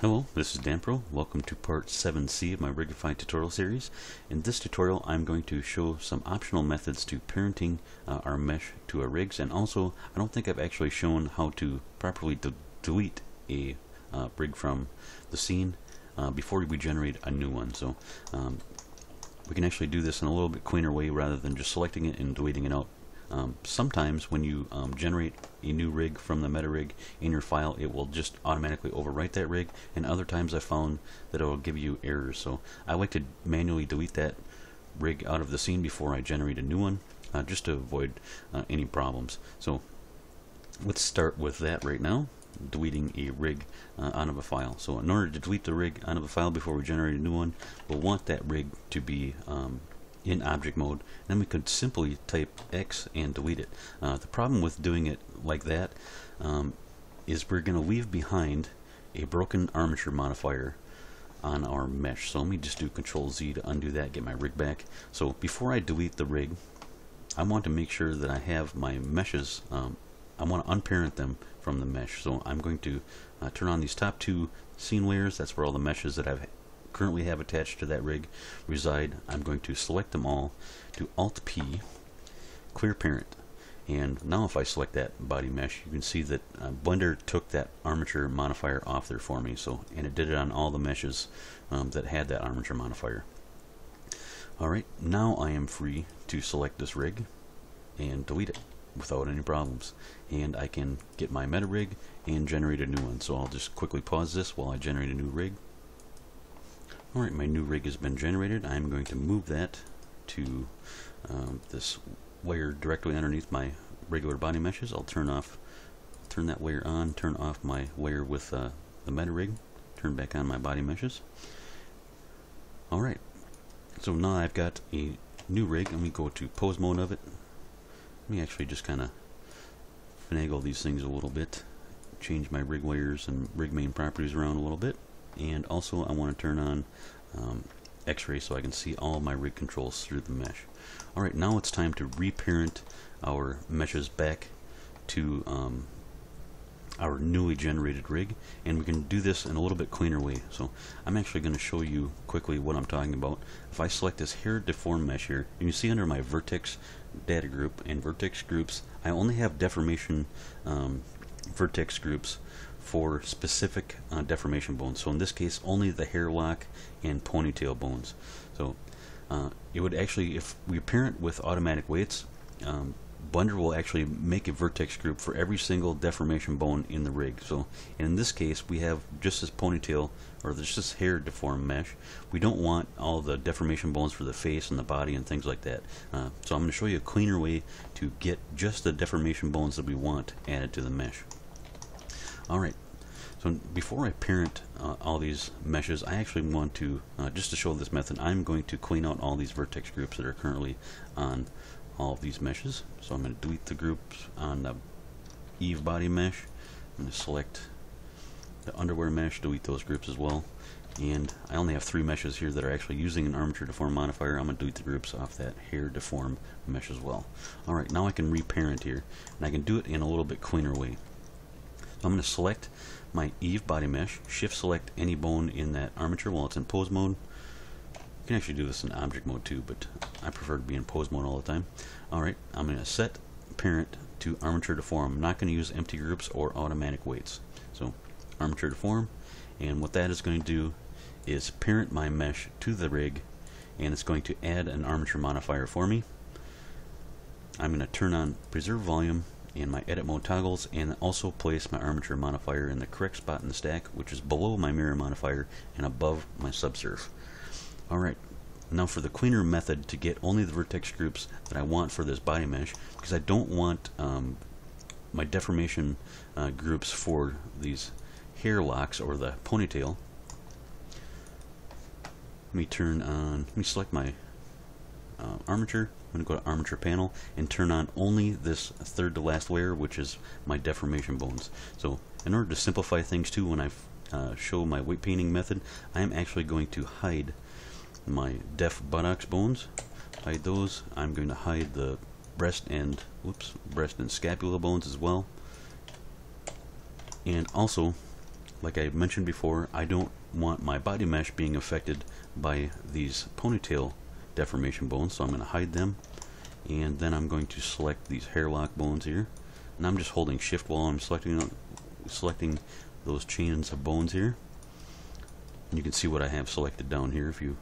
Hello, this is DanPro. Welcome to part 7c of my Rigify tutorial series. In this tutorial I'm going to show some optional methods to parenting uh, our mesh to our rigs and also I don't think I've actually shown how to properly de delete a uh, rig from the scene uh, before we generate a new one. So um, we can actually do this in a little bit cleaner way rather than just selecting it and deleting it out um, sometimes when you um, generate a new rig from the meta rig in your file, it will just automatically overwrite that rig, and other times I found that it will give you errors. So I like to manually delete that rig out of the scene before I generate a new one, uh, just to avoid uh, any problems. So let's start with that right now deleting a rig uh, out of a file. So in order to delete the rig out of a file before we generate a new one, we'll want that rig to be um, in object mode. Then we could simply type X and delete it. Uh, the problem with doing it like that um, is we're going to leave behind a broken armature modifier on our mesh. So let me just do Control Z to undo that, get my rig back. So before I delete the rig, I want to make sure that I have my meshes, um, I want to unparent them from the mesh. So I'm going to uh, turn on these top two scene layers. That's where all the meshes that I've currently have attached to that rig reside. I'm going to select them all, do Alt P, clear parent. And now if I select that body mesh, you can see that uh, Blender took that armature modifier off there for me. So, and it did it on all the meshes um, that had that armature modifier. Alright, now I am free to select this rig and delete it without any problems. And I can get my meta rig and generate a new one. So I'll just quickly pause this while I generate a new rig. Alright, my new rig has been generated. I'm going to move that to um, this wire directly underneath my regular body meshes. I'll turn off, turn that wire on, turn off my wire with uh, the meta rig, turn back on my body meshes. Alright, so now I've got a new rig. Let me go to pose mode of it. Let me actually just kind of finagle these things a little bit, change my rig wires and rig main properties around a little bit and also I want to turn on um, x-ray so I can see all my rig controls through the mesh. Alright, now it's time to reparent our meshes back to um, our newly generated rig and we can do this in a little bit cleaner way. So I'm actually going to show you quickly what I'm talking about. If I select this hair deform mesh here, and you see under my vertex data group and vertex groups, I only have deformation um, vertex groups for specific uh, deformation bones. So in this case, only the hairlock and ponytail bones. So uh, it would actually, if we parent with automatic weights, um, Blender will actually make a vertex group for every single deformation bone in the rig. So in this case, we have just this ponytail or just this hair deform mesh. We don't want all the deformation bones for the face and the body and things like that. Uh, so I'm going to show you a cleaner way to get just the deformation bones that we want added to the mesh. Alright, so before I parent uh, all these meshes, I actually want to, uh, just to show this method, I'm going to clean out all these vertex groups that are currently on all of these meshes. So I'm going to delete the groups on the Eve body mesh. I'm going to select the underwear mesh, delete those groups as well. And I only have three meshes here that are actually using an armature deform modifier. I'm going to delete the groups off that hair deform mesh as well. Alright, now I can reparent here. And I can do it in a little bit cleaner way. I'm going to select my Eve body mesh, shift select any bone in that armature while it's in pose mode. You can actually do this in object mode too, but I prefer to be in pose mode all the time. Alright, I'm going to set parent to armature deform. I'm not going to use empty groups or automatic weights. So armature deform, and what that is going to do is parent my mesh to the rig, and it's going to add an armature modifier for me. I'm going to turn on preserve volume in my edit mode toggles and also place my armature modifier in the correct spot in the stack which is below my mirror modifier and above my subsurf. Alright, now for the cleaner method to get only the vertex groups that I want for this body mesh because I don't want um, my deformation uh, groups for these hair locks or the ponytail. Let me turn on, let me select my uh, armature. I'm going to go to armature panel and turn on only this third to last layer, which is my deformation bones. So in order to simplify things too, when I uh, show my weight painting method, I am actually going to hide my def buttocks bones. Hide those. I'm going to hide the breast and whoops, breast and scapula bones as well. And also like I mentioned before, I don't want my body mesh being affected by these ponytail deformation bones, so I'm going to hide them. And then I'm going to select these hairlock bones here. And I'm just holding shift while I'm selecting selecting those chains of bones here. And you can see what I have selected down here if you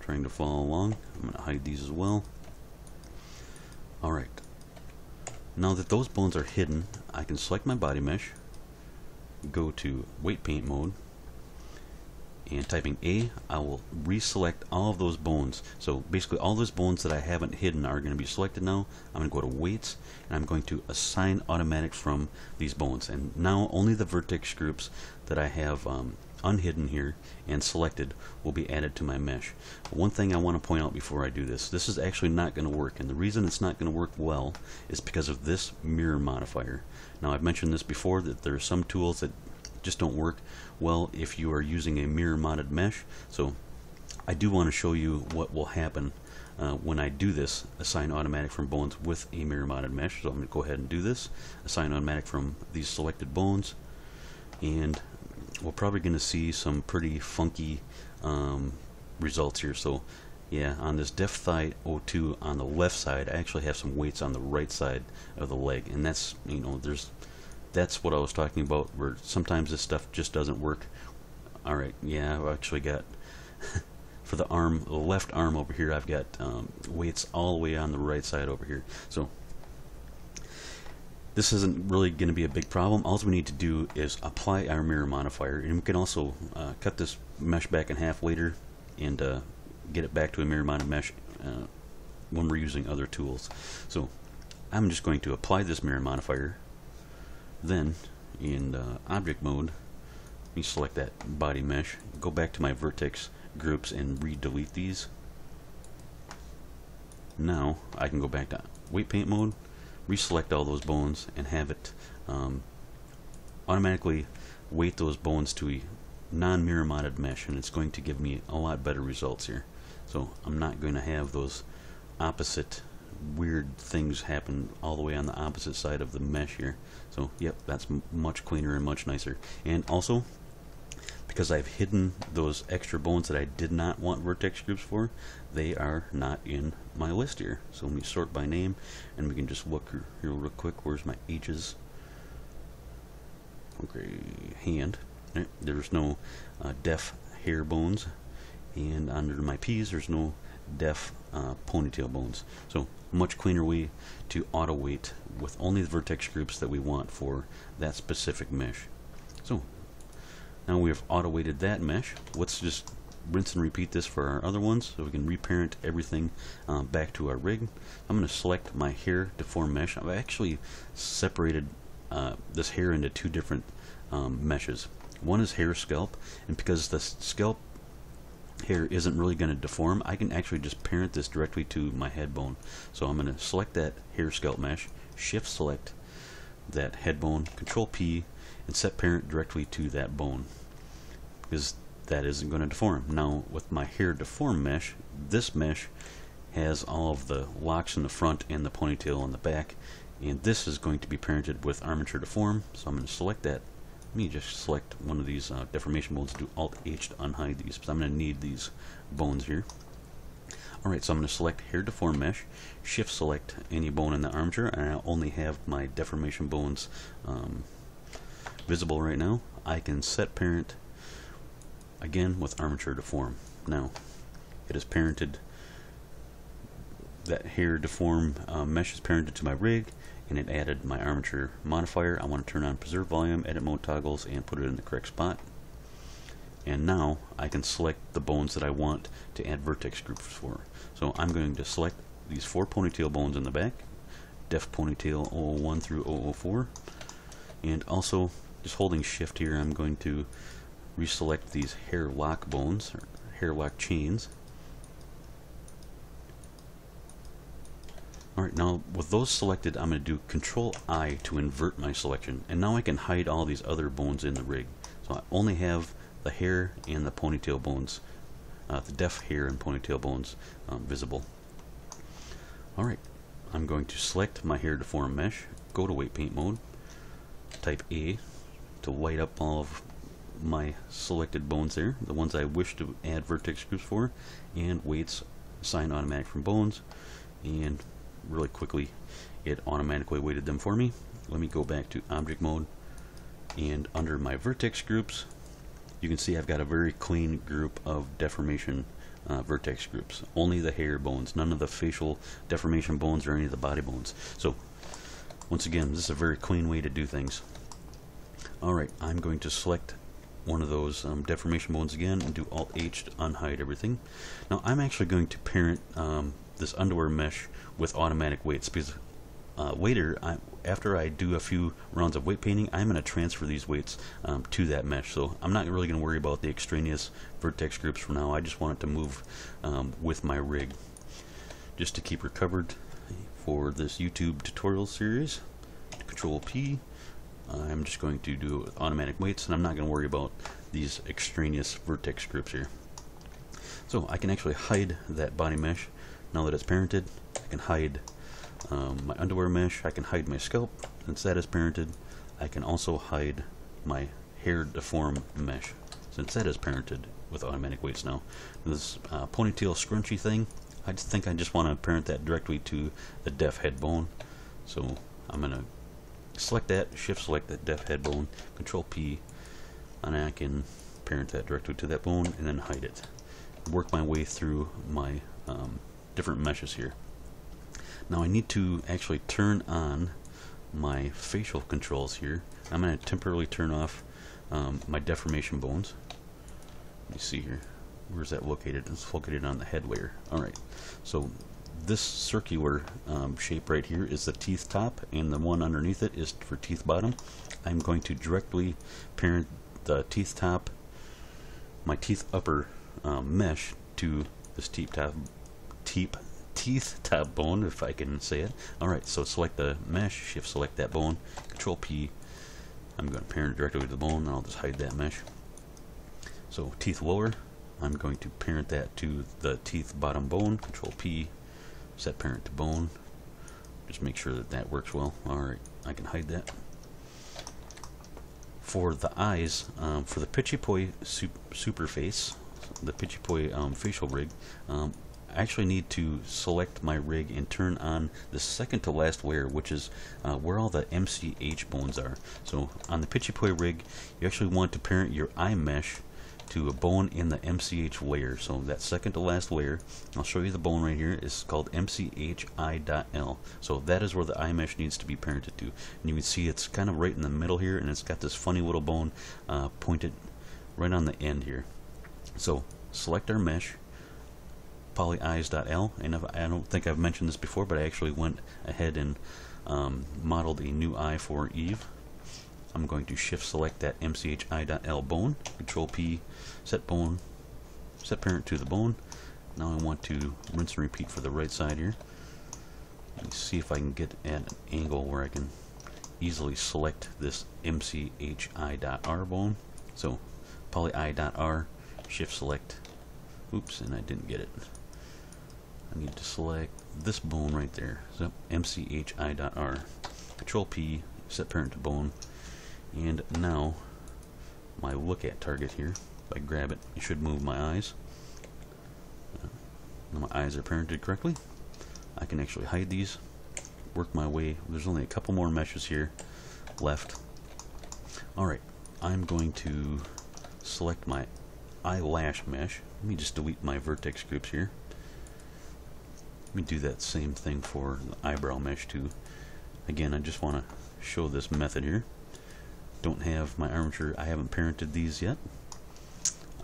trying to follow along. I'm going to hide these as well. Alright. Now that those bones are hidden, I can select my body mesh, go to weight paint mode, and typing A, I will reselect all of those bones. So basically all those bones that I haven't hidden are going to be selected now. I'm going to go to weights and I'm going to assign automatic from these bones. And now only the vertex groups that I have um, unhidden here and selected will be added to my mesh. One thing I want to point out before I do this, this is actually not going to work and the reason it's not going to work well is because of this mirror modifier. Now I've mentioned this before that there are some tools that just don't work well if you are using a mirror modded mesh. So I do want to show you what will happen uh, when I do this, assign automatic from bones with a mirror modded mesh. So I'm going to go ahead and do this, assign automatic from these selected bones, and we're probably going to see some pretty funky um, results here. So yeah, on this def thigh 02 on the left side, I actually have some weights on the right side of the leg, and that's you know there's that's what I was talking about where sometimes this stuff just doesn't work. Alright yeah I've actually got for the arm the left arm over here I've got um, weights all the way on the right side over here. So this isn't really going to be a big problem. All we need to do is apply our mirror modifier and we can also uh, cut this mesh back in half later and uh, get it back to a mirror modded mesh uh, when we're using other tools. So I'm just going to apply this mirror modifier then, in uh, object mode, me select that body mesh, go back to my vertex groups and re-delete these. Now, I can go back to weight paint mode, reselect all those bones, and have it um, automatically weight those bones to a non-mirror modded mesh, and it's going to give me a lot better results here. So I'm not going to have those opposite weird things happen all the way on the opposite side of the mesh here. So, yep, that's much cleaner and much nicer. And also, because I've hidden those extra bones that I did not want vertex groups for, they are not in my list here. So let me sort by name, and we can just look here real quick. Where's my H's? Okay, hand. There's no uh, def hair bones, and under my P's, there's no def uh, ponytail bones. So much cleaner way to auto weight with only the vertex groups that we want for that specific mesh. So now we have auto weighted that mesh. Let's just rinse and repeat this for our other ones so we can reparent everything um, back to our rig. I'm going to select my hair deform mesh. I've actually separated uh, this hair into two different um, meshes. One is hair scalp, and because the scalp hair isn't really going to deform, I can actually just parent this directly to my head bone. So I'm going to select that hair scalp mesh, shift select that head bone, control P, and set parent directly to that bone. Because that isn't going to deform. Now with my hair deform mesh, this mesh has all of the locks in the front and the ponytail on the back, and this is going to be parented with armature deform, so I'm going to select that let me just select one of these uh, deformation bones, to do Alt H to unhide these, because I'm going to need these bones here. Alright, so I'm going to select Hair Deform Mesh, Shift select any bone in the armature, and I only have my deformation bones um, visible right now. I can set parent again with armature deform. Now, it is parented, that hair deform uh, mesh is parented to my rig, and it added my armature modifier. I want to turn on preserve volume, edit mode toggles, and put it in the correct spot. And now I can select the bones that I want to add vertex groups for. So I'm going to select these four ponytail bones in the back, def ponytail 001 through 004, and also just holding shift here I'm going to reselect these hair lock bones, or hair lock chains, Alright, now with those selected, I'm going to do Control I to invert my selection. And now I can hide all these other bones in the rig. So I only have the hair and the ponytail bones, uh, the def hair and ponytail bones um, visible. Alright, I'm going to select my hair deform mesh, go to weight paint mode, type A to to light up all of my selected bones there, the ones I wish to add vertex groups for, and weights assign automatic from bones, and really quickly it automatically weighted them for me. Let me go back to object mode, and under my vertex groups, you can see I've got a very clean group of deformation uh, vertex groups. Only the hair bones, none of the facial deformation bones or any of the body bones. So, once again, this is a very clean way to do things. Alright, I'm going to select one of those um, deformation bones again and do Alt H to unhide everything. Now I'm actually going to parent um, this underwear mesh with automatic weights because uh, later, I, after I do a few rounds of weight painting, I'm going to transfer these weights um, to that mesh. So I'm not really going to worry about the extraneous vertex groups for now. I just want it to move um, with my rig. Just to keep her covered for this YouTube tutorial series, Control P. I'm just going to do automatic weights and I'm not going to worry about these extraneous vertex groups here. So I can actually hide that body mesh now that it's parented. I can hide um, my underwear mesh. I can hide my scalp since that is parented. I can also hide my hair deform mesh since that is parented with automatic weights now. This uh, ponytail scrunchy thing, I think I just want to parent that directly to the def head bone. So I'm going to select that, shift select that def head bone, control P, and I can parent that directly to that bone and then hide it. Work my way through my um, different meshes here. Now I need to actually turn on my facial controls here. I'm going to temporarily turn off um, my deformation bones. Let me see here. Where's that located? It's located on the head layer. Alright, so this circular um, shape right here is the teeth top and the one underneath it is for teeth bottom. I'm going to directly parent the teeth top, my teeth upper um, mesh to this teeth top, teeth, teeth top bone, if I can say it. Alright, so select the mesh, shift select that bone, control P. I'm going to parent directly to the bone and I'll just hide that mesh. So teeth lower, I'm going to parent that to the teeth bottom bone, control P, set parent to bone. Just make sure that that works well. Alright, I can hide that. For the eyes, um, for the Pitchipoy super face, the Pitchipoy um, facial rig, um, I actually need to select my rig and turn on the second to last layer, which is uh, where all the MCH bones are. So on the Pitchipoy rig, you actually want to parent your eye mesh to a bone in the MCH layer. So that second to last layer, I'll show you the bone right here, is called MCHI.L. So that is where the eye mesh needs to be parented to. And you can see it's kind of right in the middle here, and it's got this funny little bone uh, pointed right on the end here. So select our mesh, polyeyes.l, and I don't think I've mentioned this before, but I actually went ahead and um, modeled a new eye for Eve. I'm going to shift select that MCHI.L bone, control P, set bone, set parent to the bone. Now I want to rinse and repeat for the right side here. Let me see if I can get at an angle where I can easily select this MCHI.R bone. So poly.I.R, shift select, oops, and I didn't get it. I need to select this bone right there, so MCHI.R, control P, set parent to bone, and now my look at target here. If I grab it it should move my eyes. Uh, my eyes are parented correctly. I can actually hide these work my way. There's only a couple more meshes here left. Alright I'm going to select my eyelash mesh. Let me just delete my vertex groups here let me do that same thing for the eyebrow mesh too again I just want to show this method here don't have my armature, I haven't parented these yet.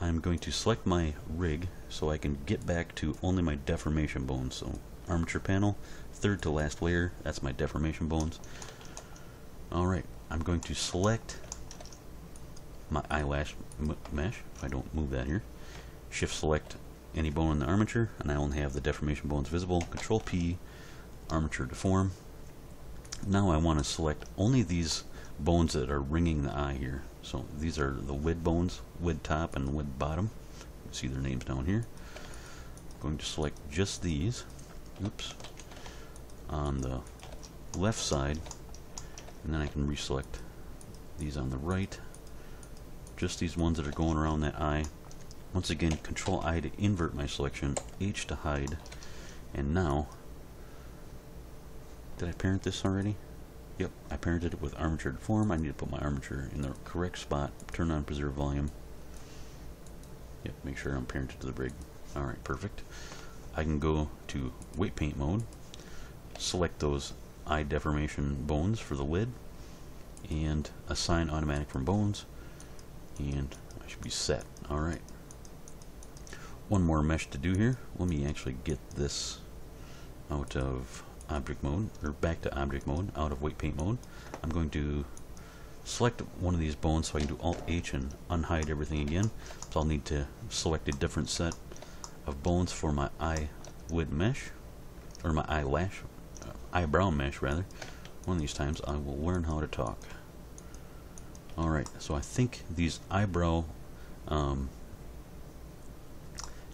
I'm going to select my rig so I can get back to only my deformation bones. So armature panel, third to last layer, that's my deformation bones. Alright, I'm going to select my eyelash mesh, if I don't move that here. Shift select any bone in the armature, and I only have the deformation bones visible. Control P, armature deform. Now I want to select only these bones that are ringing the eye here. So these are the lid bones, lid top and lid bottom. You see their names down here. I'm going to select just these. Oops. On the left side, and then I can reselect these on the right. just these ones that are going around that eye. Once again, Control I to invert my selection, H to hide, and now, did I parent this already? Yep, I parented it with armature deform. I need to put my armature in the correct spot, turn on preserve volume. Yep, make sure I'm parented to the rig. Alright, perfect. I can go to weight paint mode, select those eye deformation bones for the lid, and assign automatic from bones, and I should be set. Alright. One more mesh to do here. Let me actually get this out of object mode, or back to object mode, out of weight paint mode. I'm going to select one of these bones so I can do Alt H and unhide everything again. So I'll need to select a different set of bones for my eyelid mesh, or my eyelash, uh, eyebrow mesh rather. One of these times I will learn how to talk. Alright, so I think these eyebrow um,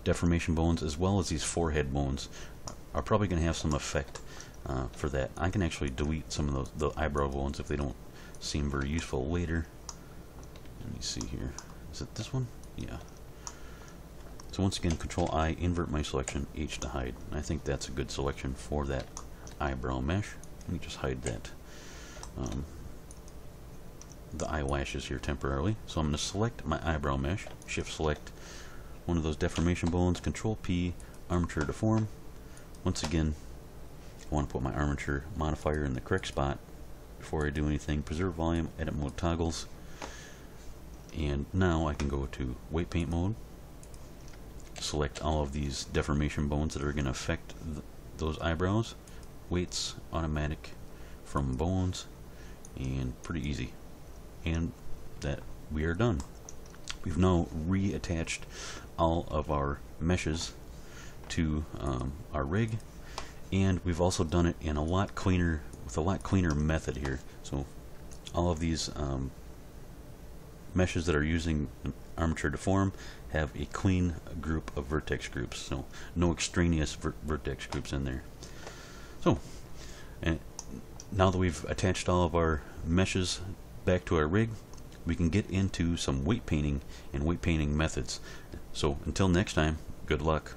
deformation bones as well as these forehead bones are probably going to have some effect uh, for that. I can actually delete some of those the eyebrow bones if they don't seem very useful later. Let me see here. Is it this one? Yeah. So once again, Control I, invert my selection, H to hide. I think that's a good selection for that eyebrow mesh. Let me just hide that. Um, the eyelashes here temporarily. So I'm going to select my eyebrow mesh, shift select one of those deformation bones, control P, armature deform. Once again, I want to put my armature modifier in the correct spot before I do anything. Preserve volume, edit mode toggles. And now I can go to weight paint mode, select all of these deformation bones that are going to affect th those eyebrows, weights, automatic from bones, and pretty easy. And that we are done. We've now reattached all of our meshes to um, our rig. And we've also done it in a lot cleaner with a lot cleaner method here. So all of these um, meshes that are using armature deform have a clean group of vertex groups. So no extraneous ver vertex groups in there. So and now that we've attached all of our meshes back to our rig we can get into some weight painting and weight painting methods so until next time good luck